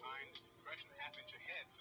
times depression happens ahead